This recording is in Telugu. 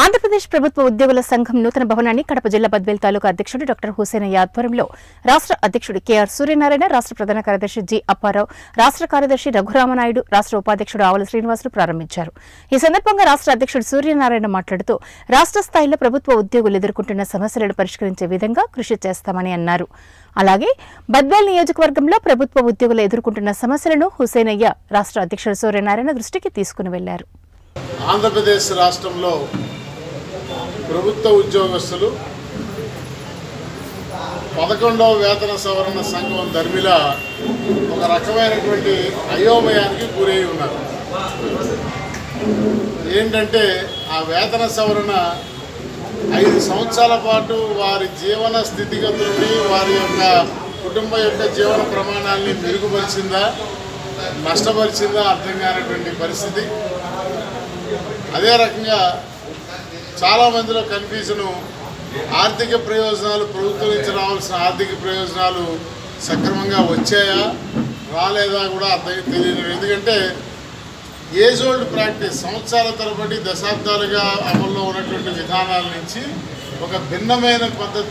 ఆంధ్రప్రదేశ్ ప్రభుత్వ ఉద్యోగుల సంఘం నూతన భవనాన్ని కడప జిల్లా బద్వేల్ తాలూకా అధ్యక్షుడు డాక్టర్ హుసేనయ్య ఆధ్వర్యంలో రాష్ట్ర అధ్యక్షుడు కెఆర్ సూర్యనారాయణ రాష్ట్ర ప్రధాన కార్యదర్శి జి. అప్పారావు రాష్ట్ర కార్యదర్శి రఘురామనాయుడు రాష్ట్ర ఉపాధ్యక్షుడు ఆవల శ్రీనివాసులు ప్రారంభించారు. ఈ సందర్భంగా రాష్ట్ర అధ్యక్షుడు సూర్యనారాయణ మాట్లాడుతూ రాష్ట్ర స్థాయిలో ప్రభుత్వ ఉద్యోగులు ఎదుర్కొంటున్న సమస్యలను పరిష్కరించే విధంగా కృషి చేస్తామని అన్నారు. అలాగే బద్వేల్ నియోజకవర్గంలో ప్రభుత్వ ఉద్యోగులు ఎదుర్కొంటున్న సమస్యలను హుసేనయ్య రాష్ట్ర అధ్యక్షుడు సూర్యనారాయణ దృష్టికి తీసుకుని వెళ్ళారు. ఆంధ్రప్రదేశ్ రాష్ట్రంలో ప్రభుత్వ ఉద్యోగస్తులు పదకొండవ వేతన సవరణ సంఘం ధర్మిల ఒక రకమైనటువంటి అయోమయానికి గురై ఉన్నారు. ఏంటంటే ఆ వేతన సవరణ ఐదు సంవత్సరాల పాటు వారి జీవన స్థితిగతుల్ని వారి యొక్క కుటుంబ యొక్క జీవన ప్రమాణాలని మెరుగుపరిచిందా నష్టపరిచిందా అర్థం కానటువంటి పరిస్థితి. అదే రకంగా చాలా మందిలో కన్ఫ్యూజను ఆర్థిక ప్రయోజనాలు ప్రభుత్వం నుంచి రావాల్సిన ఆర్థిక ప్రయోజనాలు సక్రమంగా వచ్చాయా రాలేదా కూడా అర్థం తెలియదు. ఎందుకంటే ఏజ్ ఓల్డ్ ప్రాక్టీస్ సంవత్సరాల తరబడి దశాబ్దాలుగా అమల్లో ఉన్నటువంటి విధానాల నుంచి ఒక భిన్నమైన పద్ధతి